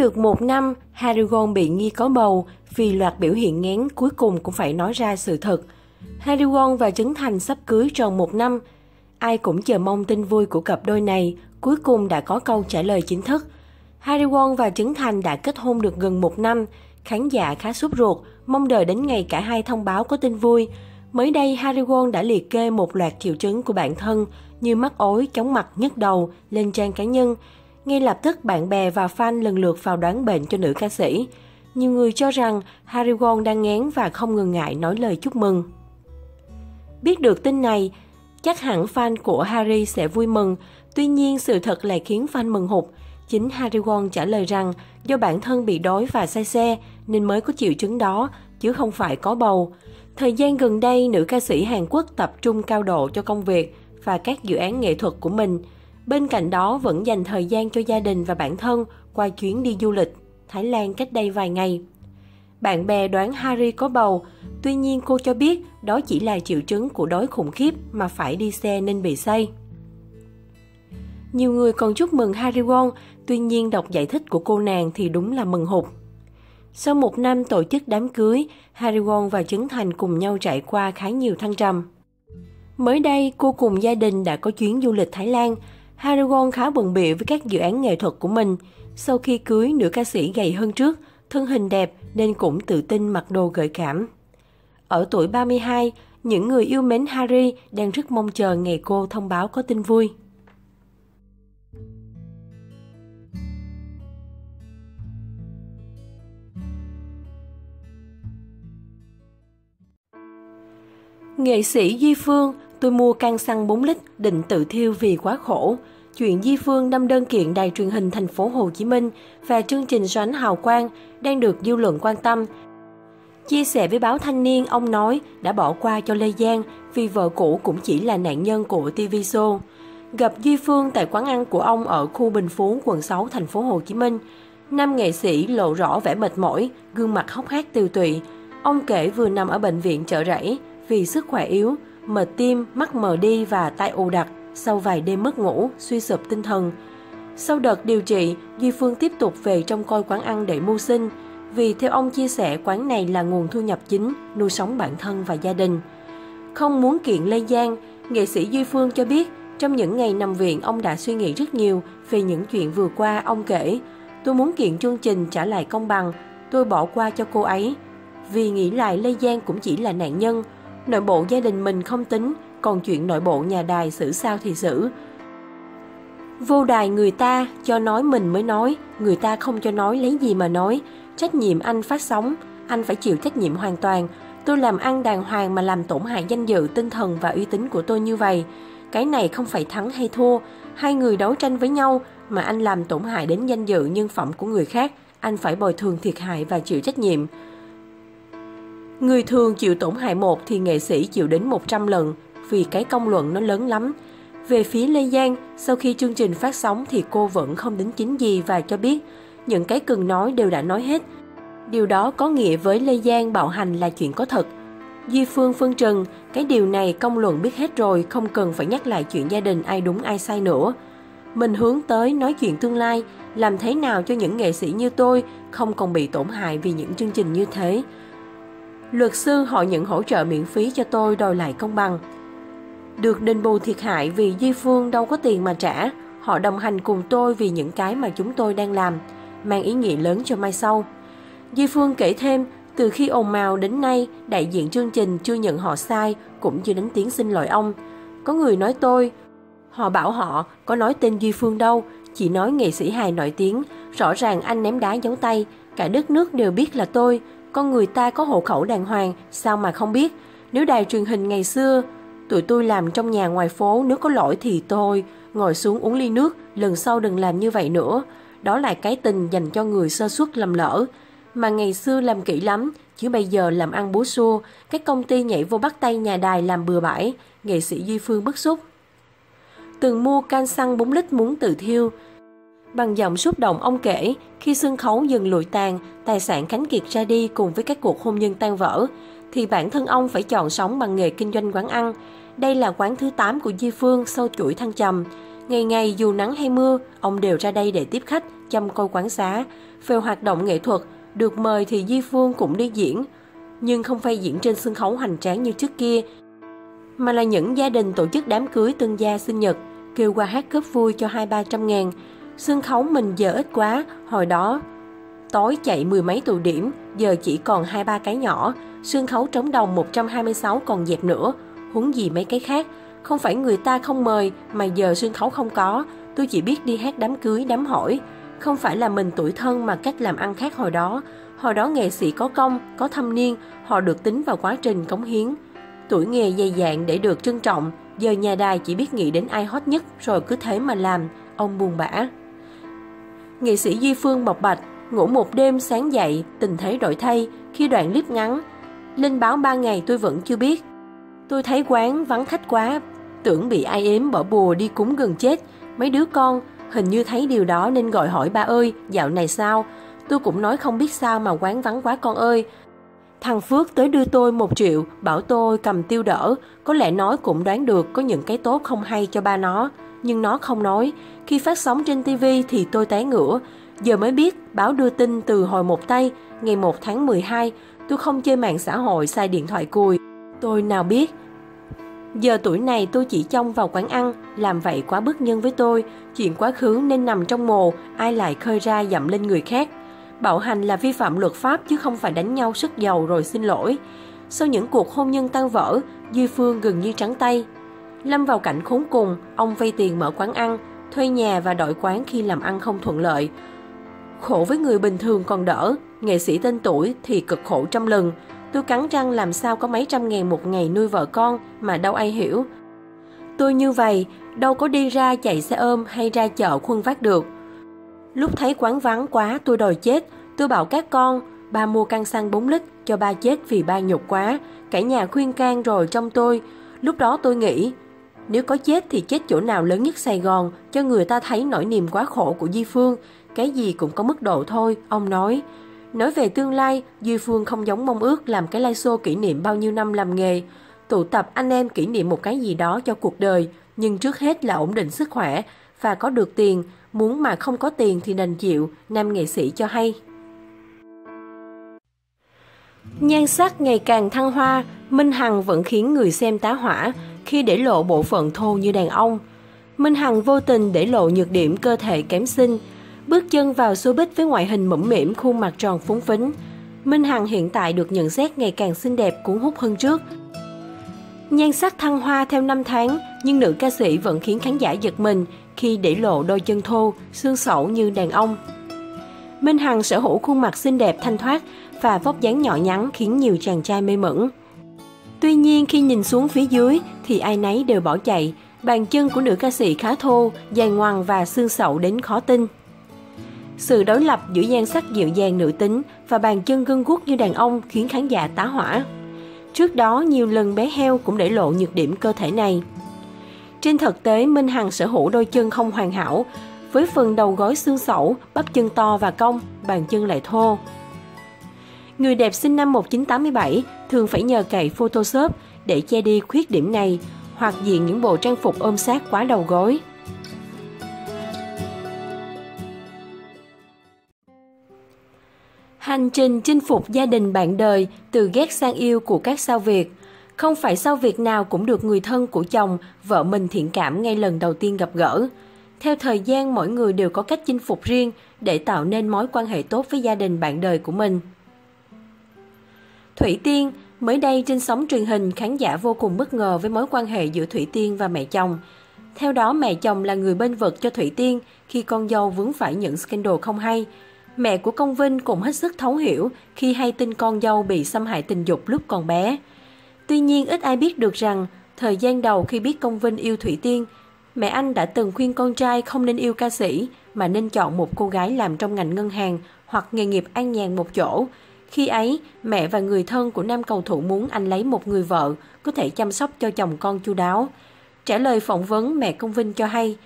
Được một năm, Harigon bị nghi có bầu vì loạt biểu hiện ngén, cuối cùng cũng phải nói ra sự thật. Harigon và Trấn Thành sắp cưới tròn một năm. Ai cũng chờ mong tin vui của cặp đôi này, cuối cùng đã có câu trả lời chính thức. Harigon và Trấn Thành đã kết hôn được gần một năm, khán giả khá sốt ruột, mong đợi đến ngày cả hai thông báo có tin vui. Mới đây, Harry Won đã liệt kê một loạt triệu chứng của bản thân như mắc ối, chóng mặt, nhức đầu lên trang cá nhân. Ngay lập tức, bạn bè và fan lần lượt vào đoán bệnh cho nữ ca sĩ. Nhiều người cho rằng Harry Won đang ngán và không ngần ngại nói lời chúc mừng. Biết được tin này, chắc hẳn fan của Harry sẽ vui mừng. Tuy nhiên, sự thật lại khiến fan mừng hụt. Chính Harry Won trả lời rằng do bản thân bị đói và say xe nên mới có triệu chứng đó, chứ không phải có bầu. Thời gian gần đây, nữ ca sĩ Hàn Quốc tập trung cao độ cho công việc và các dự án nghệ thuật của mình. Bên cạnh đó vẫn dành thời gian cho gia đình và bản thân qua chuyến đi du lịch Thái Lan cách đây vài ngày. Bạn bè đoán Harry có bầu, tuy nhiên cô cho biết đó chỉ là triệu chứng của đói khủng khiếp mà phải đi xe nên bị say. Nhiều người còn chúc mừng Harry Won, tuy nhiên đọc giải thích của cô nàng thì đúng là mừng hụt. Sau một năm tổ chức đám cưới, Harry Won và Trấn Thành cùng nhau trải qua khá nhiều thăng trầm. Mới đây, cô cùng gia đình đã có chuyến du lịch Thái Lan. Harry Won khá bận bịu với các dự án nghệ thuật của mình. Sau khi cưới, nữ ca sĩ gầy hơn trước, thân hình đẹp nên cũng tự tin mặc đồ gợi cảm. Ở tuổi 32, những người yêu mến Harry đang rất mong chờ ngày cô thông báo có tin vui. Nghệ sĩ Duy Phương, tôi mua căn xăng 4 lít định tự thiêu vì quá khổ. Chuyện Di Phương đâm đơn kiện đài truyền hình thành phố Hồ Chí Minh và chương trình Xoánh Hào Quang đang được dư luận quan tâm. Chia sẻ với báo Thanh niên, ông nói đã bỏ qua cho Lê Giang vì vợ cũ cũng chỉ là nạn nhân của TV show. Gặp Duy Phương tại quán ăn của ông ở khu Bình Phú, quận 6, thành phố Hồ Chí Minh. Nam nghệ sĩ lộ rõ vẻ mệt mỏi, gương mặt hốc hác tiêu tụy. Ông kể vừa nằm ở bệnh viện chợ rẫy, vì sức khỏe yếu, mệt tim, mắt mờ đi và tai ù đặc sau vài đêm mất ngủ, suy sụp tinh thần. Sau đợt điều trị, Duy Phương tiếp tục về trong coi quán ăn để mưu sinh, vì theo ông chia sẻ quán này là nguồn thu nhập chính, nuôi sống bản thân và gia đình. Không muốn kiện Lê Giang, nghệ sĩ Duy Phương cho biết trong những ngày nằm viện ông đã suy nghĩ rất nhiều về những chuyện vừa qua ông kể. Tôi muốn kiện chương trình trả lại công bằng, tôi bỏ qua cho cô ấy. Vì nghĩ lại Lê Giang cũng chỉ là nạn nhân, Nội bộ gia đình mình không tính, còn chuyện nội bộ nhà đài xử sao thì xử. Vô đài người ta cho nói mình mới nói, người ta không cho nói lấy gì mà nói. Trách nhiệm anh phát sóng, anh phải chịu trách nhiệm hoàn toàn. Tôi làm ăn đàng hoàng mà làm tổn hại danh dự, tinh thần và uy tín của tôi như vậy. Cái này không phải thắng hay thua, hai người đấu tranh với nhau mà anh làm tổn hại đến danh dự nhân phẩm của người khác, anh phải bồi thường thiệt hại và chịu trách nhiệm. Người thường chịu tổn hại một thì nghệ sĩ chịu đến 100 lần vì cái công luận nó lớn lắm. Về phía Lê Giang, sau khi chương trình phát sóng thì cô vẫn không đính chính gì và cho biết những cái cần nói đều đã nói hết. Điều đó có nghĩa với Lê Giang bạo hành là chuyện có thật. Duy Phương phân trần, cái điều này công luận biết hết rồi, không cần phải nhắc lại chuyện gia đình ai đúng ai sai nữa. Mình hướng tới nói chuyện tương lai, làm thế nào cho những nghệ sĩ như tôi không còn bị tổn hại vì những chương trình như thế. Luật sư họ nhận hỗ trợ miễn phí cho tôi đòi lại công bằng. Được đền bù thiệt hại vì Di Phương đâu có tiền mà trả. Họ đồng hành cùng tôi vì những cái mà chúng tôi đang làm, mang ý nghĩa lớn cho mai sau. Di Phương kể thêm, từ khi ồn mào đến nay, đại diện chương trình chưa nhận họ sai, cũng chưa đánh tiếng xin lỗi ông. Có người nói tôi, họ bảo họ có nói tên Duy Phương đâu, chỉ nói nghệ sĩ hài nổi tiếng, rõ ràng anh ném đá giấu tay, cả đất nước đều biết là tôi, con người ta có hộ khẩu đàng hoàng, sao mà không biết? Nếu đài truyền hình ngày xưa, tụi tôi làm trong nhà ngoài phố, nếu có lỗi thì tôi ngồi xuống uống ly nước, lần sau đừng làm như vậy nữa. Đó là cái tình dành cho người sơ suất lầm lỡ. Mà ngày xưa làm kỹ lắm, chứ bây giờ làm ăn búa xua, các công ty nhảy vô bắt tay nhà đài làm bừa bãi, nghệ sĩ Duy Phương bức xúc. Từng mua can xăng 4 lít muốn tự thiêu, Bằng giọng xúc động ông kể, khi sân khấu dừng lụi tàn, tài sản Khánh Kiệt ra đi cùng với các cuộc hôn nhân tan vỡ, thì bản thân ông phải chọn sống bằng nghề kinh doanh quán ăn. Đây là quán thứ 8 của Di Phương sau chuỗi thăng trầm. Ngày ngày dù nắng hay mưa, ông đều ra đây để tiếp khách, chăm coi quán xá. Về hoạt động nghệ thuật, được mời thì Di Phương cũng đi diễn, nhưng không phải diễn trên sân khấu hoành tráng như trước kia, mà là những gia đình tổ chức đám cưới tân gia sinh nhật, kêu qua hát cướp vui cho hai ba trăm ngàn. Sân khấu mình giờ ít quá, hồi đó tối chạy mười mấy tụ điểm, giờ chỉ còn hai ba cái nhỏ, sân khấu trống đồng 126 còn dẹp nữa, huống gì mấy cái khác. Không phải người ta không mời, mà giờ sân khấu không có, tôi chỉ biết đi hát đám cưới, đám hỏi. Không phải là mình tuổi thân mà cách làm ăn khác hồi đó. Hồi đó nghệ sĩ có công, có thâm niên, họ được tính vào quá trình cống hiến. Tuổi nghề dày dạn để được trân trọng, giờ nhà đài chỉ biết nghĩ đến ai hot nhất rồi cứ thế mà làm, ông buồn bã. Nghệ sĩ Duy Phương bộc bạch, ngủ một đêm sáng dậy, tình thế đổi thay, khi đoạn clip ngắn. Linh báo ba ngày tôi vẫn chưa biết. Tôi thấy quán vắng khách quá, tưởng bị ai ếm bỏ bùa đi cúng gần chết. Mấy đứa con hình như thấy điều đó nên gọi hỏi ba ơi, dạo này sao? Tôi cũng nói không biết sao mà quán vắng quá con ơi. Thằng Phước tới đưa tôi một triệu, bảo tôi cầm tiêu đỡ, có lẽ nói cũng đoán được có những cái tốt không hay cho ba nó. Nhưng nó không nói, khi phát sóng trên TV thì tôi té ngửa. Giờ mới biết, báo đưa tin từ hồi một tay, ngày 1 tháng 12, tôi không chơi mạng xã hội xài điện thoại cùi. Tôi nào biết, Giờ tuổi này tôi chỉ trông vào quán ăn, làm vậy quá bất nhân với tôi, chuyện quá khứ nên nằm trong mồ, ai lại khơi ra dậm lên người khác. Bạo hành là vi phạm luật pháp chứ không phải đánh nhau sức giàu rồi xin lỗi. Sau những cuộc hôn nhân tan vỡ, Duy Phương gần như trắng tay. Lâm vào cảnh khốn cùng, ông vay tiền mở quán ăn, thuê nhà và đổi quán khi làm ăn không thuận lợi. Khổ với người bình thường còn đỡ, nghệ sĩ tên tuổi thì cực khổ trăm lần. Tôi cắn răng làm sao có mấy trăm ngàn một ngày nuôi vợ con mà đâu ai hiểu. Tôi như vậy, đâu có đi ra chạy xe ôm hay ra chợ khuân vác được. Lúc thấy quán vắng quá tôi đòi chết, tôi bảo các con, ba mua căn xăng 4 lít cho ba chết vì ba nhục quá, cả nhà khuyên can rồi trong tôi. Lúc đó tôi nghĩ, nếu có chết thì chết chỗ nào lớn nhất Sài Gòn, cho người ta thấy nỗi niềm quá khổ của Di Phương, cái gì cũng có mức độ thôi, ông nói. Nói về tương lai, Duy Phương không giống mong ước làm cái live show kỷ niệm bao nhiêu năm làm nghề, tụ tập anh em kỷ niệm một cái gì đó cho cuộc đời, nhưng trước hết là ổn định sức khỏe và có được tiền, muốn mà không có tiền thì đành chịu, nam nghệ sĩ cho hay. Nhan sắc ngày càng thăng hoa, Minh Hằng vẫn khiến người xem tá hỏa khi để lộ bộ phận thô như đàn ông. Minh Hằng vô tình để lộ nhược điểm cơ thể kém xinh, bước chân vào showbiz với ngoại hình mũm mỉm, khuôn mặt tròn phúng phính. Minh Hằng hiện tại được nhận xét ngày càng xinh đẹp cuốn hút hơn trước. Nhan sắc thăng hoa theo năm tháng, nhưng nữ ca sĩ vẫn khiến khán giả giật mình khi để lộ đôi chân thô, xương sẩu như đàn ông. Minh Hằng sở hữu khuôn mặt xinh đẹp thanh thoát và vóc dáng nhỏ nhắn khiến nhiều chàng trai mê mẩn. Tuy nhiên khi nhìn xuống phía dưới thì ai nấy đều bỏ chạy, bàn chân của nữ ca sĩ khá thô, dài ngoằng và xương sậu đến khó tin. Sự đối lập giữa nhan sắc dịu dàng nữ tính và bàn chân gân guốc như đàn ông khiến khán giả tá hỏa. Trước đó, nhiều lần bé heo cũng để lộ nhược điểm cơ thể này. Trên thực tế, Minh Hằng sở hữu đôi chân không hoàn hảo, với phần đầu gối xương sẩu, bắp chân to và cong, bàn chân lại thô. Người đẹp sinh năm 1987 thường phải nhờ cậy Photoshop để che đi khuyết điểm này hoặc diện những bộ trang phục ôm sát quá đầu gối. Hành trình chinh phục gia đình bạn đời từ ghét sang yêu của các sao Việt. Không phải sao Việt nào cũng được người thân của chồng, vợ mình thiện cảm ngay lần đầu tiên gặp gỡ. Theo thời gian, mỗi người đều có cách chinh phục riêng để tạo nên mối quan hệ tốt với gia đình bạn đời của mình. Thủy Tiên, mới đây trên sóng truyền hình, khán giả vô cùng bất ngờ với mối quan hệ giữa Thủy Tiên và mẹ chồng. Theo đó, mẹ chồng là người bên vực cho Thủy Tiên khi con dâu vướng phải những scandal không hay. Mẹ của Công Vinh cũng hết sức thấu hiểu khi hay tin con dâu bị xâm hại tình dục lúc còn bé. Tuy nhiên ít ai biết được rằng, thời gian đầu khi biết Công Vinh yêu Thủy Tiên, mẹ anh đã từng khuyên con trai không nên yêu ca sĩ mà nên chọn một cô gái làm trong ngành ngân hàng hoặc nghề nghiệp an nhàn một chỗ. Khi ấy, mẹ và người thân của nam cầu thủ muốn anh lấy một người vợ có thể chăm sóc cho chồng con chu đáo. Trả lời phỏng vấn mẹ Công Vinh cho hay,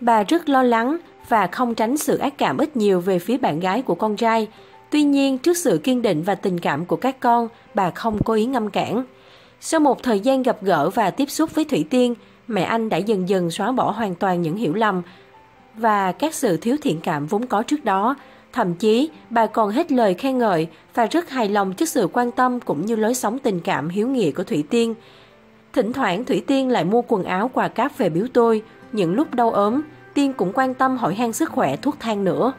bà rất lo lắng và không tránh sự ác cảm ít nhiều về phía bạn gái của con trai. Tuy nhiên, trước sự kiên định và tình cảm của các con, bà không có ý ngăn cản. Sau một thời gian gặp gỡ và tiếp xúc với Thủy Tiên, mẹ anh đã dần dần xóa bỏ hoàn toàn những hiểu lầm và các sự thiếu thiện cảm vốn có trước đó. Thậm chí, bà còn hết lời khen ngợi và rất hài lòng trước sự quan tâm cũng như lối sống tình cảm hiếu nghĩa của Thủy Tiên. Thỉnh thoảng Thủy Tiên lại mua quần áo quà cáp về biếu tôi, những lúc đau ốm, Tiên cũng quan tâm hỏi han sức khỏe thuốc thang nữa.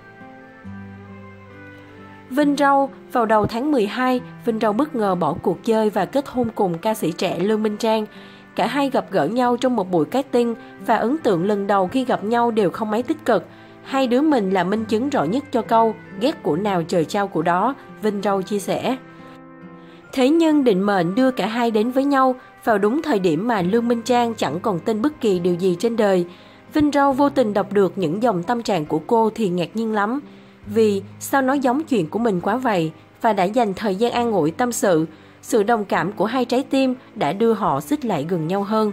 Vinh Râu, vào đầu tháng 12, Vinh Râu bất ngờ bỏ cuộc chơi và kết hôn cùng ca sĩ trẻ Lương Minh Trang. Cả hai gặp gỡ nhau trong một buổi casting và ấn tượng lần đầu khi gặp nhau đều không mấy tích cực. Hai đứa mình là minh chứng rõ nhất cho câu ghét của nào trời trao của đó, Vinh Râu chia sẻ. Thế nhưng định mệnh đưa cả hai đến với nhau vào đúng thời điểm mà Lương Minh Trang chẳng còn tin bất kỳ điều gì trên đời. Vinh Râu vô tình đọc được những dòng tâm trạng của cô thì ngạc nhiên lắm. Vì sao nói giống chuyện của mình quá vậy và đã dành thời gian an ủi tâm sự, sự đồng cảm của hai trái tim đã đưa họ xích lại gần nhau hơn.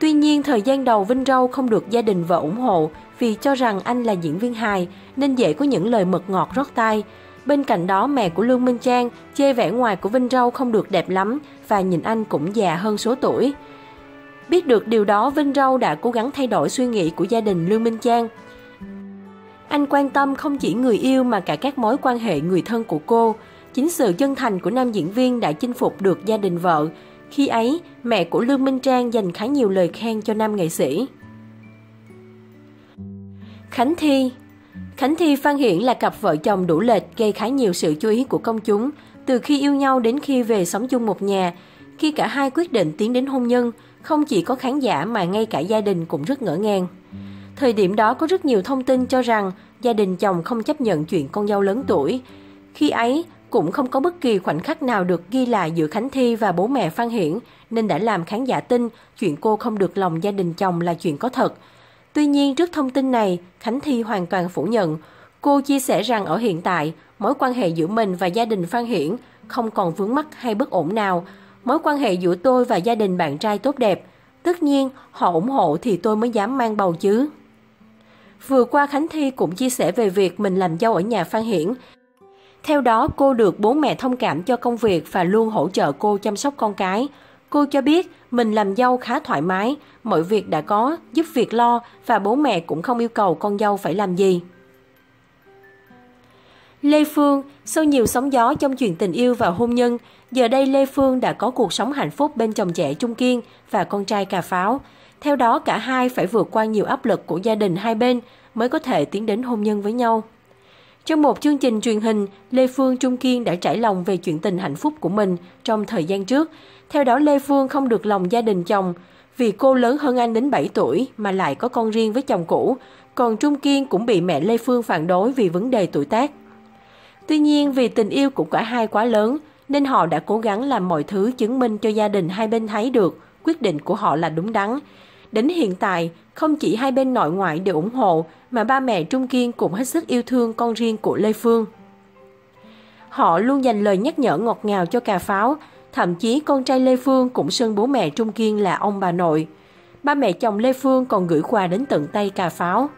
Tuy nhiên, thời gian đầu Vinh Râu không được gia đình vợ ủng hộ vì cho rằng anh là diễn viên hài nên dễ có những lời mật ngọt rót tai. Bên cạnh đó, mẹ của Lương Minh Trang chê vẻ ngoài của Vinh Râu không được đẹp lắm và nhìn anh cũng già hơn số tuổi. Biết được điều đó, Vinh Râu đã cố gắng thay đổi suy nghĩ của gia đình Lương Minh Trang. Anh quan tâm không chỉ người yêu mà cả các mối quan hệ người thân của cô. Chính sự chân thành của nam diễn viên đã chinh phục được gia đình vợ. Khi ấy, mẹ của Lương Minh Trang dành khá nhiều lời khen cho nam nghệ sĩ. Khánh Thi Khánh Thi Phan Hiển là cặp vợ chồng đủ lệch gây khá nhiều sự chú ý của công chúng, từ khi yêu nhau đến khi về sống chung một nhà. Khi cả hai quyết định tiến đến hôn nhân, không chỉ có khán giả mà ngay cả gia đình cũng rất ngỡ ngàng. Thời điểm đó có rất nhiều thông tin cho rằng gia đình chồng không chấp nhận chuyện con dâu lớn tuổi. Khi ấy, cũng không có bất kỳ khoảnh khắc nào được ghi lại giữa Khánh Thi và bố mẹ Phan Hiển, nên đã làm khán giả tin chuyện cô không được lòng gia đình chồng là chuyện có thật. Tuy nhiên, trước thông tin này, Khánh Thi hoàn toàn phủ nhận. Cô chia sẻ rằng ở hiện tại, mối quan hệ giữa mình và gia đình Phan Hiển không còn vướng mắc hay bất ổn nào. Mối quan hệ giữa tôi và gia đình bạn trai tốt đẹp. Tất nhiên, họ ủng hộ thì tôi mới dám mang bầu chứ. Vừa qua Khánh Thi cũng chia sẻ về việc mình làm dâu ở nhà Phan Hiển. Theo đó, cô được bố mẹ thông cảm cho công việc và luôn hỗ trợ cô chăm sóc con cái. Cô cho biết mình làm dâu khá thoải mái, mọi việc đã có, giúp việc lo và bố mẹ cũng không yêu cầu con dâu phải làm gì. Lê Phương, sau nhiều sóng gió trong chuyện tình yêu và hôn nhân, giờ đây Lê Phương đã có cuộc sống hạnh phúc bên chồng trẻ Trung Kiên và con trai Cà Pháo. Theo đó, cả hai phải vượt qua nhiều áp lực của gia đình hai bên mới có thể tiến đến hôn nhân với nhau. Trong một chương trình truyền hình, Lê Phương Trung Kiên đã trải lòng về chuyện tình hạnh phúc của mình trong thời gian trước. Theo đó, Lê Phương không được lòng gia đình chồng vì cô lớn hơn anh đến 7 tuổi mà lại có con riêng với chồng cũ, còn Trung Kiên cũng bị mẹ Lê Phương phản đối vì vấn đề tuổi tác. Tuy nhiên, vì tình yêu của cả hai quá lớn, nên họ đã cố gắng làm mọi thứ chứng minh cho gia đình hai bên thấy được quyết định của họ là đúng đắn, Đến hiện tại, không chỉ hai bên nội ngoại đều ủng hộ, mà ba mẹ Trung Kiên cũng hết sức yêu thương con riêng của Lê Phương. Họ luôn dành lời nhắc nhở ngọt ngào cho cà pháo, thậm chí con trai Lê Phương cũng xưng bố mẹ Trung Kiên là ông bà nội. Ba mẹ chồng Lê Phương còn gửi quà đến tận tay cà pháo.